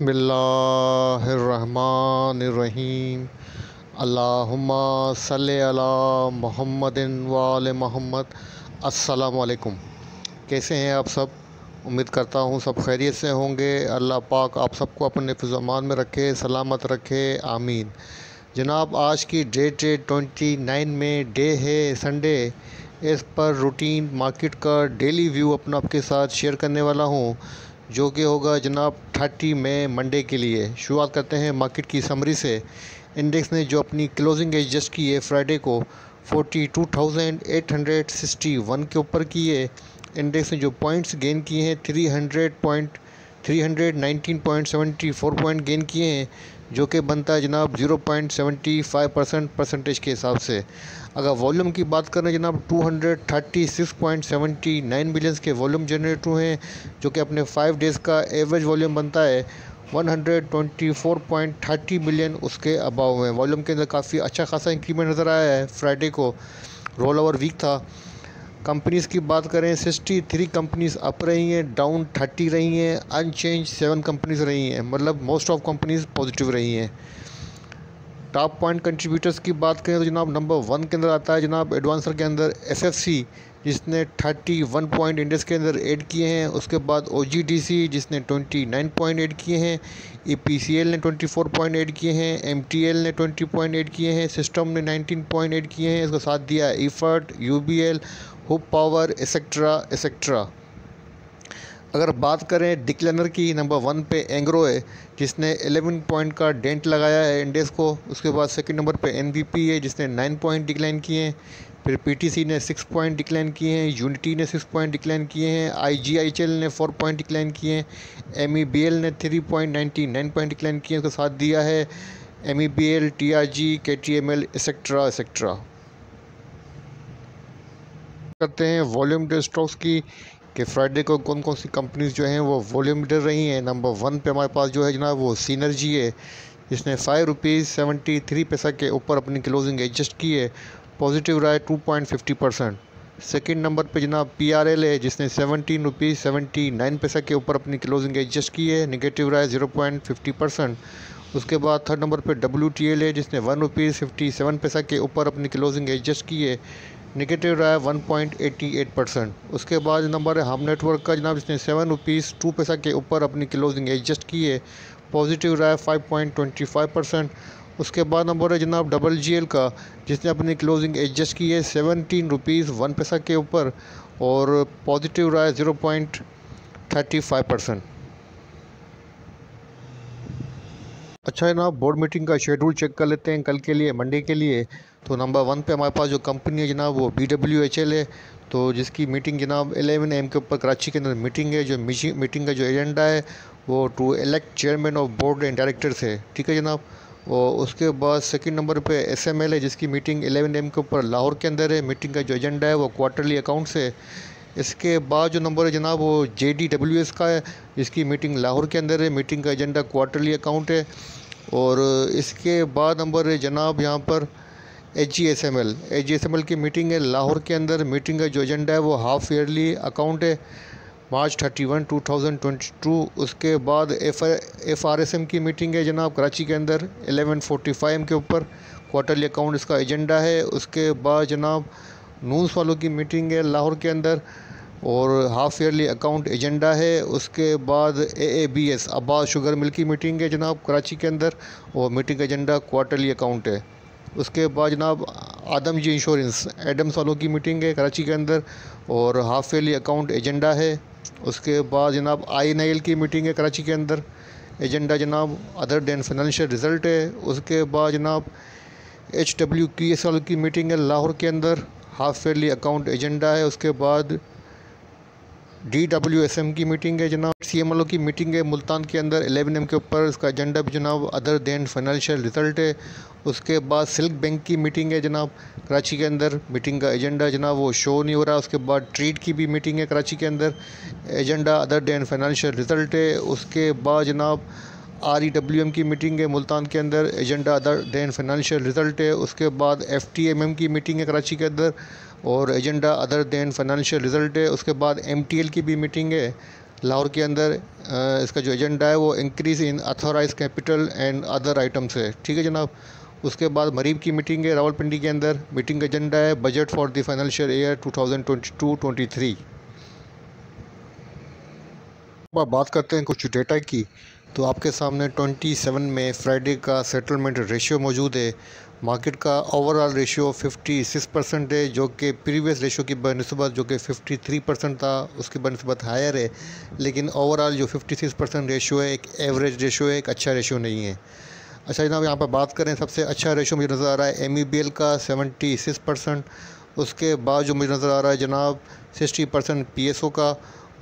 बिल्लाहिर्रहमानिर्रहीम अल्लाहुम्मा सल्लि अला मुहम्मदिन वाल मोहम्मद। अस्सलाम कैसे हैं आप सब? उम्मीद करता हूँ सब खैरियत से होंगे। अल्लाह पाक आप सबको अपने फिज़मान में रखे, सलामत रखे। आमीन। जनाब, आज की date twenty nine May day है संडे इस पर रूटीन मार्केट का डेली व्यू अपना आपके साथ शेयर करने वाला हूँ। जो कि होगा जनाब थर्टी मई, मंडे के लिए। शुरुआत करते हैं मार्केट की समरी से। इंडेक्स ने जो अपनी क्लोजिंग एडजस्ट की है फ्राइडे को, forty two thousand eight hundred sixty one के ऊपर की है। इंडेक्स ने जो पॉइंट्स गेन किए हैं, three hundred point, three hundred nineteen point seventy four point gain किए हैं, जो कि बनता है जनाब zero point seventy five percent percentage के हिसाब से। अगर वॉल्यूम की बात करें जनाब two hundred thirty six point seventy nine billions के वॉल्यूम जनरेट हुए हैं, जो कि अपने फाइव डेज़ का एवरेज वॉल्यूम बनता है। One hundred twenty four point thirty billion उसके अबाव में वॉल्यूम के अंदर काफ़ी अच्छा खासा इंक्रीमेंट नज़र आया है फ्राइडे को। रोल ओवर वीक था। कंपनीज़ की बात करें सिक्सटी थ्री कंपनीज़ अप रही हैं डाउन थर्टी रही हैं अनचेंज सेवन कंपनीज़ रही हैं। मतलब मोस्ट ऑफ़ कंपनीज़ पॉजिटिव रही हैं। टॉप पॉइंट कंट्रीब्यूटर्स की बात करें तो जनाब नंबर वन के अंदर आता है जनाब एडवांसर के अंदर एसएफसी जिसने थर्टी वन पॉइंट इंडेक्स के अंदर ऐड किए हैं। उसके बाद ओ जिसने ट्वेंटी नाइन पॉइंट ऐड किए हैं। ई ने ट्वेंटी फोर पॉइंट ऐड किए हैं। एमटीएल ने ट्वेंटी पॉइंट ऐड किए हैं। सिस्टम ने नाइनटीन पॉइंट ऐड किए हैं। इसका साथ दिया EFERT U B L Hub power etcetera etcetera अगर बात करें डिक्लेनर की, नंबर वन पे एंग्रो है, जिसने 11 पॉइंट का डेंट लगाया है इंडेक्स को, उसके बाद सेकंड नंबर पे एन है, जिसने 9 पॉइंट डिक्लाइन किए हैं, फिर पीटीसी ने 6 पॉइंट डिक्लाइन किए हैं, यूनिटी ने 6 पॉइंट डिक्लाइन किए हैं, आईजीआईएचएल ने 4 पॉइंट डिक्लाइन किए हैं, एमईबीएल ने 3.99 पॉइंट डिक्लाइन किए हैं, उसका साथ दिया है M E B L T R G K T M L etcetera etcetera करते हैं वॉल्यूम डे स्टॉक्स की कि फ्राइडे को कौन कौन सी कंपनीज़ जो हैं वो वॉल्यूम लीडर रही हैं? नंबर वन पे हमारे पास जो है जनाब वो सीनर्जी है, जिसने फाइव रुपीज़ सेवेंटी थ्री पैसा के ऊपर अपनी क्लोजिंग एडजस्ट की है पॉजिटिव रहा है two point fifty percent second number पे जनाब पी आर एल है, जिसने सेवनटीन रुपीज़ सेवेंटी नाइन पैसा के ऊपर अपनी क्लोजिंग एडजस्ट की है निगेटिव रहा है ज़ीरो पॉइंट फिफ्टी परसेंट उसके बाद थर्ड नंबर पे डब्ल्यू टी एल है, जिसने वन रुपीज़ फिफ्टी सेवन पैसा के ऊपर अपनी क्लोजिंग एडजस्ट की है निगेटिव रहा है one point eighty eight percent उसके बाद नंबर है हम नेटवर्क का, जनाब जिसने सेवन रुपीज़ टू पैसा के ऊपर अपनी क्लोजिंग एडजस्ट की है. पॉजिटिव रहा है five point twenty five percent उसके बाद नंबर है जनाब डबल जी एल का, जिसने अपनी क्लोजिंग एडजस्ट की है सेवनटीन रुपीज़ वन पैसा के ऊपर और पॉजिटिव रहा है zero point thirty five percent अच्छा ना बोर्ड मीटिंग का शेड्यूल चेक कर लेते हैं कल के लिए मंडे के लिए. तो नंबर वन पे हमारे पास जो कंपनी है जनाब, वो बी डब्ल्यू एच एल है। तो जिसकी मीटिंग जनाब एलेवन एम के ऊपर कराची के अंदर मीटिंग है, जो मीटिंग का जो एजेंडा है, वो to elect chairman of board and directors है। ठीक है जनाब? और उसके बाद सेकंड नंबर पे एस एम एल है, जिसकी मीटिंग एलेवन एम के ऊपर लाहौर के अंदर है। मीटिंग का जो एजेंडा है, वो क्वार्टरली अकाउंट्स है। इसके बाद जो नंबर है जनाब, वो जे डी डब्ल्यू एस का है, जिसकी मीटिंग लाहौर के अंदर है। मीटिंग का एजेंडा क्वार्टरली अकाउंट है। और इसके बाद नंबर है जनाब, यहाँ पर H G S M L H G S M L की मीटिंग है, लाहौर के अंदर मीटिंग का जो एजेंडा है, वो हाफ़ ईयरली अकाउंट है March thirty one two thousand twenty two उसके बाद F F R S M की मीटिंग है जनाब, कराची के अंदर एलेवन फोर्टी फाइव के ऊपर क्वार्टरली अकाउंट इसका एजेंडा है. उसके बाद जनाब, नूस वालों की मीटिंग है लाहौर के अंदर, और हाफ़ ईयरली अकाउंट एजेंडा है. उसके बाद A A B S Abbas sugar mill की मीटिंग है जनाब, कराची के अंदर, और मीटिंग एजेंडा क्वार्टरली अकाउंट है. उसके बाद जनाब, आदम जी इंश्योरेंस एडम्स वालों की मीटिंग है कराची के अंदर और हाफ़ ईयरली अकाउंट एजेंडा है। उसके बाद जनाब आई एन एल की मीटिंग है कराची के अंदर। एजेंडा जनाब अदर दैन फाइनेंशियल रिज़ल्ट है। उसके बाद जनाब एच डब्ल्यू की एस वालों की मीटिंग है लाहौर के अंदर। हाफ़ ईयरली अकाउंट एजेंडा है। उसके बाद डी डब्ल्यू एस एम की मीटिंग है जनाब। सी एम एल ओ की मीटिंग है, मुल्तान के अंदर एलेवन एम के ऊपर। उसका एजेंडा भी जनाब अदर दैन फाइनेंशियल रिज़ल्ट है। उसके बाद सिल्क बैंक की मीटिंग है जनाब। कराची के अंदर मीटिंग का एजेंडा जनाब, वो शो नहीं हो रहा। उसके बाद ट्रीट की भी मीटिंग है कराची के अंदर। Agenda other than financial result है। उसके बाद जनाब आर ई डब्ल्यू एम की मीटिंग है मुल्तान के अंदर। Agenda other than financial result है। उसके बाद एफ़ टी एम एम की मीटिंग है कराची के अंदर। और agenda other than financial result है, उसके बाद एम टी एल की भी मीटिंग है, लाहौर के अंदर इसका जो एजेंडा है वो increase in authorised capital and other items है। ठीक है जनाब? उसके बाद मरीब की मीटिंग है, रावलपिंडी के अंदर मीटिंग का एजेंडा है budget for the financial year 2022-23 अब बात करते हैं कुछ डेटा की तो आपके सामने 27 में फ्राइडे का सेटलमेंट रेशियो मौजूद है मार्केट का ओवरऑल रेशियो 56 परसेंट है, जो कि प्रीवियस रेशियो की बनस्बत, जो कि 53 परसेंट था, उसकी बनस्बत हायर है। लेकिन ओवरऑल जो 56 परसेंट रेशियो है, एक एवरेज रेशियो है, एक अच्छा रेशियो नहीं है। अच्छा जनाब, यहाँ पर बात करें, सबसे अच्छा रेशो मुझे नज़र आ रहा है एमईबीएल का सेवेंटी सिक्स परसेंट उसके बाद जो मुझे नज़र आ रहा है जनाब सिक्सटी परसेंट पी का,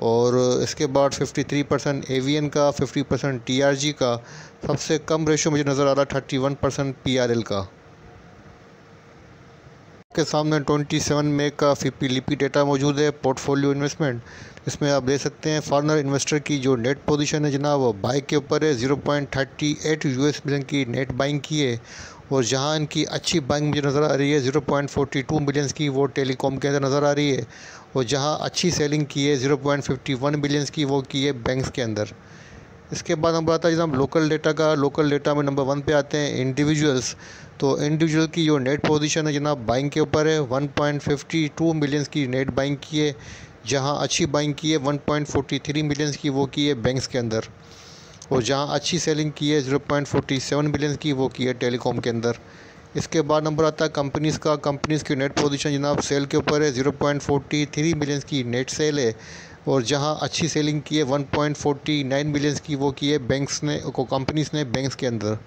और इसके बाद 53 परसेंट एन का 50 परसेंट टी का। सबसे कम रेशो मुझे नज़र आ रहा है 31 परसेंट पी का। के सामने 27 में का फिपी लिपी डेटा मौजूद है, पोर्टफोलियो इन्वेस्टमेंट। इसमें आप देख सकते हैं, फॉरनर इन्वेस्टर की जो नेट पोजीशन है जनाब, वो बाइक के ऊपर है 0.38 यूएस मिलियन की नेट बाइंग की है। और जहाँ इनकी अच्छी बाइंग मुझे नज़र आ रही है 0.42 मिलियंस की वो टेलीकॉम के अंदर नज़र आ रही है। और जहाँ अच्छी सेलिंग की है 0.51 बिलियंस की वो की है बैंक्स के अंदर। इसके बाद हम आता है जनाब लोकल डेटा का लोकल डेटा में नंबर वन पे आते हैं इंडिविजुअल्स तो इंडिविजुअल की जो नेट पोजीशन है जनाब बाइंग के ऊपर है 1.52 मिलियंस की नेट बाइंग की है. जहाँ अच्छी बाइंग की है 1.43 मिलियंस की वो की है बैंक्स के अंदर. और जहाँ अच्छी सेलिंग की है 0.47 मिलियंस की वो की है टेलीकॉम के अंदर. इसके बाद नंबर आता है कंपनीज़ का. कंपनीज़ की नेट पोजीशन जनाब सेल के ऊपर है 0.43 मिलियंस की नेट सेल है. और जहाँ अच्छी सेलिंग की है 1.49 मिलियंस की वो की है बैंक्स ने को कंपनीज़ ने बैंक्स के अंदर।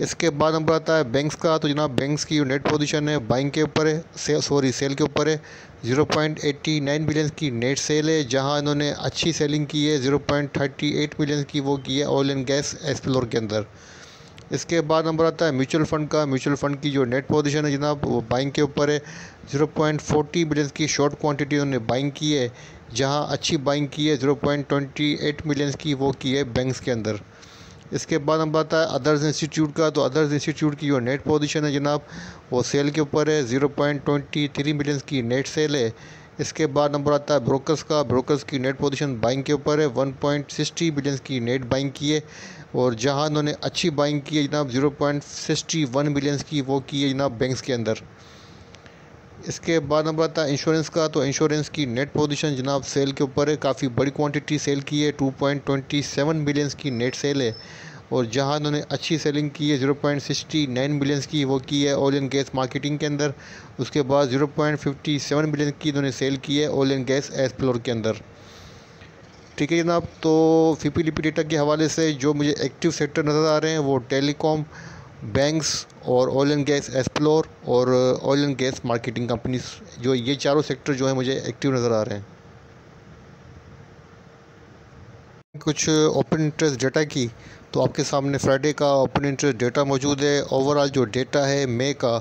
इसके बाद नंबर आता है बैंक्स का तो जनाब बैंक्स की नेट पोजीशन है बाइंग के ऊपर है से, सॉरी सेल के ऊपर है। 0.89 बिलियन की नेट सेल है जहाँ इन्होंने अच्छी सेलिंग की है 0.38 मिलियन की वो की है ऑयल एंड गैस एक्सप्लोर के अंदर। इसके बाद नंबर आता है म्यूचुअल फ़ंड का म्यूचुअल फ़ंड की जो नेट पोजीशन है जनाब वो बाइंग के ऊपर है। 0.40 बिलियन की शॉर्ट क्वांटिटी उन्होंने बाइंग की है जहाँ अच्छी बाइंग की है 0.28 मिलियन की वो की है बैंक्स के अंदर। इसके बाद हम बात है अदर्स इंस्टीट्यूट का तो अदर्स इंस्टीट्यूट की जो नेट पोजीशन है जनाब, वो सेल के ऊपर है zero point twenty three million की नेट सेल है। इसके बाद नंबर आता है ब्रोकर्स का ब्रोकर्स की नेट पोजीशन बाइंग के ऊपर है वन पॉइंट सिक्सटी बिलियन की नेट बाइंग की है। और जहाँ उन्होंने अच्छी बाइंग की है जनाब zero point sixty one billion की वो की है जनाब बैंक्स के अंदर। इसके बाद नंबर आता है इंश्योरेंस का। तो इंश्योरेंस की नेट पोजीशन जनाब सेल के ऊपर है। काफ़ी बड़ी क्वांटिटी सेल की है। 2.27 बिलियंस की नेट सेल है। और जहाँ उन्होंने अच्छी सेलिंग की है 0.69 बिलियंस की वो की है ऑयल एंड गैस मार्केटिंग के अंदर। उसके बाद 0.57 बिलियन की उन्होंने सेल की है ऑयल एंड गैस एसप्लोर के अंदर। ठीक है जनाब तो फिपी लिपी डेटा के हवाले से जो मुझे एक्टिव सेक्टर नज़र आ रहे हैं वो टेलीकॉम बैंक्स और ऑयल एंड गैस एक्सप्लोर और oil and gas marketing companies जो ये चारों सेक्टर जो है मुझे एक्टिव नज़र आ रहे हैं। कुछ ओपन इंटरेस्ट डेटा की तो आपके सामने फ्राइडे का ओपन इंटरेस्ट डेटा मौजूद है। ओवरऑल जो डेटा है मे का,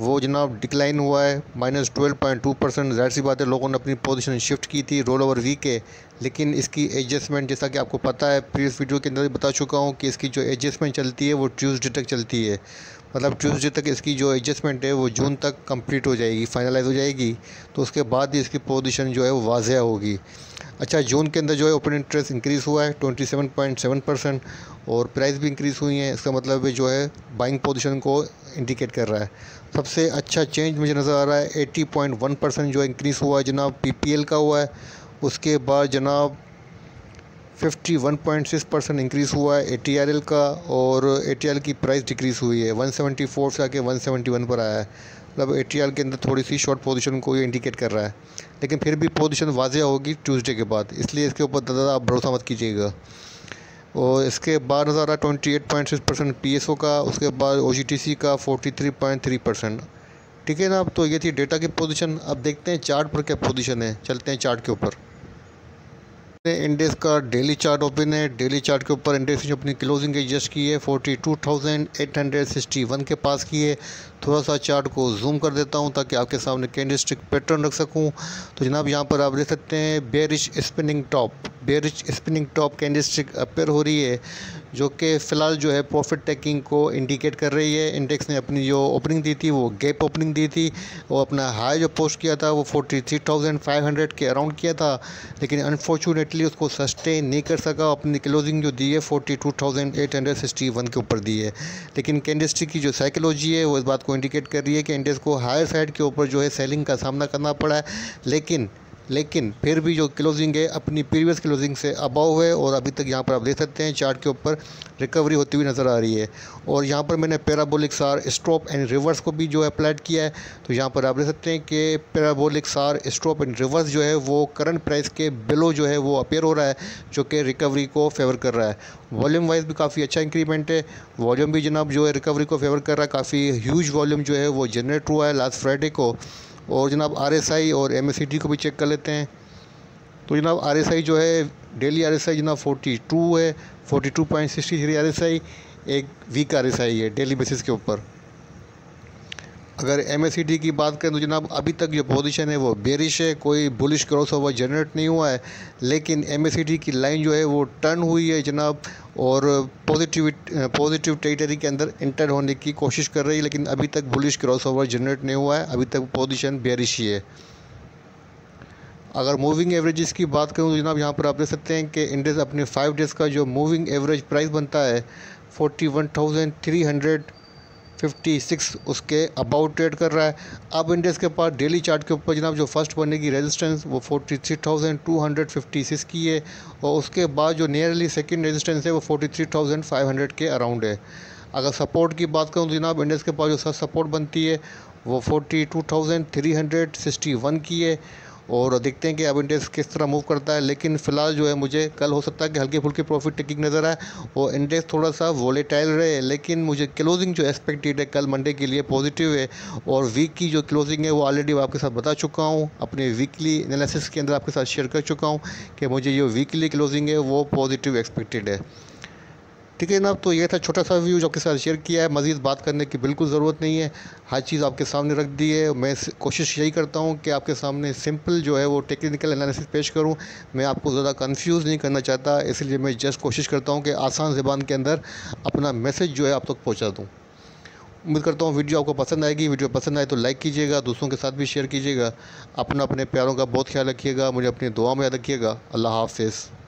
वो जनाब डिक्लाइन हुआ है। Minus twelve point two percent ज़ाहिर सी बात है, लोगों ने अपनी पोजीशन शिफ्ट की थी रोल ओवर वीक है लेकिन इसकी एडजस्टमेंट जैसा कि आपको पता है प्रीवियस वीडियो के अंदर बता चुका हूँ कि इसकी जो एडजस्टमेंट चलती है, वो ट्यूसडे तक चलती है। मतलब ट्यूसडे तक इसकी जो एडजस्टमेंट है वो जून तक कंप्लीट हो जाएगी फाइनलाइज हो जाएगी तो उसके बाद ही इसकी पोजीशन जो है वो वाजह होगी। अच्छा जून के अंदर जो है ओपन इंटरेस्ट इंक्रीज़ हुआ है twenty seven point seven percent और प्राइस भी इंक्रीज़ हुई है। इसका मतलब जो है बाइंग पोजीशन को इंडिकेट कर रहा है। सबसे अच्छा चेंज मुझे नज़र आ रहा है एटी पॉइंट वन परसेंट जो इंक्रीज़ हुआ है जनाब पीपीएल का हुआ है। उसके बाद जनाब 51.6 परसेंट इंक्रीज़ हुआ है एटीआरएल का और ए की प्राइस डिक्रीज़ हुई है। 174 से आके 171 पर आया है। मतलब ए के अंदर थोड़ी सी शॉर्ट पोजीशन को ये इंडिकेट कर रहा है। लेकिन फिर भी पोजीशन वाजिया होगी ट्यूसडे के बाद। इसलिए इसके ऊपर ज़्यादा आप भरोसा मत कीजिएगा। और इसके बाद नज़र आ twenty eight point six percent P S O का, उसके बाद ओ जी टी सी का forty three point three percent ठीक है ना? अब तो ये थी डेटा की पोजीशन अब देखते हैं चार्ट पर क्या पोजीशन है। चलते हैं चार्ट के ऊपर। इंडेक्स का डेली चार्ट ओपन है। डेली चार्ट के ऊपर इंडेक्स ने अपनी क्लोजिंग एडजस्ट की है forty two thousand eight hundred sixty one के पास की है। थोड़ा सा चार्ट को जूम कर देता हूँ ताकि आपके सामने कैंडल स्टिक पैटर्न रख सकूँ। तो जनाब यहाँ पर आप देख सकते हैं bearish spinning top bearish spinning top candlestick appear हो रही है जो कि फ़िलहाल जो है प्रॉफिट टेकिंग को इंडिकेट कर रही है। इंडेक्स ने अपनी जो ओपनिंग दी थी वो गैप ओपनिंग दी थी। वो अपना हाई जो पोस्ट किया था वो 43,500 के अराउंड किया था। लेकिन अनफॉर्चुनेटली उसको सस्टेन नहीं कर सका। अपनी क्लोजिंग जो दी है 42,861 के ऊपर दी है। लेकिन कैंडस्ट्री की जो साइकोलॉजी है वो इस बात को इंडिकेट कर रही है कि इंडेक्स को हायर साइड के ऊपर जो है सेलिंग का सामना करना पड़ा है। लेकिन लेकिन फिर भी जो क्लोजिंग है, अपनी प्रीवियस क्लोजिंग से अबाव है और अभी तक यहाँ पर आप देख सकते हैं चार्ट के ऊपर रिकवरी होती हुई नज़र आ रही है। और यहाँ पर मैंने पैराबोलिक सार स्ट्रॉप एंड रिवर्स को भी जो है अप्लाइड किया है। तो यहाँ पर आप देख सकते हैं कि पैराबोलिक सार स्ट्रॉप एंड रिवर्स जो है, वो करंट प्राइस के बिलो जो है, वो अपेयर हो रहा है, जो कि रिकवरी को फेवर कर रहा है। वॉल्यूम वाइज भी काफ़ी अच्छा इंक्रीमेंट है। वॉल्यूम भी जनाब जो है रिकवरी को फेवर कर रहा है। काफ़ी ह्यूज वॉल्यूम जो है, वो जनरेट हुआ है लास्ट फ्राइडे को। और जनाब आर एस आई और एम एस सी टी को भी चेक कर लेते हैं। तो जनाब आर एस आई जो है, डेली आर एस आई जनाब फोर्टी टू है forty two point sixty three R S I एक वीक आर एस आई है डेली बेसिस के ऊपर। अगर एम की बात करें तो जनाब, अभी तक जो पोजीशन है वो बेरिश है, कोई बुलिश क्रॉस ओवर जनरेट नहीं हुआ है, लेकिन एम की लाइन जो है वो टर्न हुई है जनाब और पॉजिटिव पॉजिटिव टेरिटरी के अंदर इंटर होने की कोशिश कर रही है, लेकिन अभी तक बुलिश क्रॉस ओवर जनरेट नहीं हुआ है, अभी तक पोजिशन बेरिश ही है। अगर मूविंग एवरेजेस की बात करूँ तो जनाब, यहाँ पर आप देख सकते हैं कि इंडेक्स अपने फाइव डेज़ का जो मूविंग एवरेज प्राइस बनता है forty one thousand three hundred fifty six उसके अबाउट ट्रेड कर रहा है। अब इंडेक्स के पास डेली चार्ट के ऊपर जनाब जो फ़र्स्ट बनेगी रेजिस्टेंस वो forty three thousand two hundred fifty six की है और उसके बाद जो नियरली सेकेंड रेजिस्टेंस है, वो forty three thousand five hundred के अराउंड है। अगर सपोर्ट की बात करूँ तो जनाब इंडेक्स के पास जो सर सपोर्ट बनती है, वो forty two thousand three hundred sixty one की है। और देखते हैं कि अब इंडेक्स किस तरह मूव करता है। लेकिन फ़िलहाल जो है, मुझे कल हो सकता है कि हल्की फुल्की प्रॉफिट टेकिंग नज़र आए और इंडेक्स थोड़ा सा वोलेटाइल रहे। लेकिन मुझे क्लोजिंग जो एक्सपेक्टेड है, कल मंडे के लिए पॉजिटिव है और वीक की जो क्लोजिंग है, वो ऑलरेडी आपके साथ बता चुका हूँ। अपने वीकली एनालिसिस के अंदर आपके साथ शेयर कर चुका हूँ कि मुझे जो वीकली क्लोजिंग है, वो पॉजिटिव एक्सपेक्टेड है। ठीक है जनाब तो ये था छोटा सा व्यू जो आपके साथ शेयर किया है। मज़ीद बात करने की बिल्कुल ज़रूरत नहीं है। हर चीज़ आपके सामने रख दी है। मैं कोशिश यही करता हूँ कि आपके सामने सिंपल जो है वो टेक्निकल एनालिसिस पेश करूँ। मैं आपको ज़्यादा कन्फ्यूज़ नहीं करना चाहता। इसलिए मैं जस्ट कोशिश करता हूँ कि आसान ज़बान के अंदर अपना मैसेज जो है आप तक पहुँचा दूँ। उम्मीद करता हूँ वीडियो आपको पसंद आएगी। वीडियो पसंद आए तो लाइक कीजिएगा। दूसरों के साथ भी शेयर कीजिएगा। अपना अपने प्यारों का बहुत ख्याल रखिएगा। मुझे अपनी दुआ में याद रखिएगा। अल्लाह हाफिज़।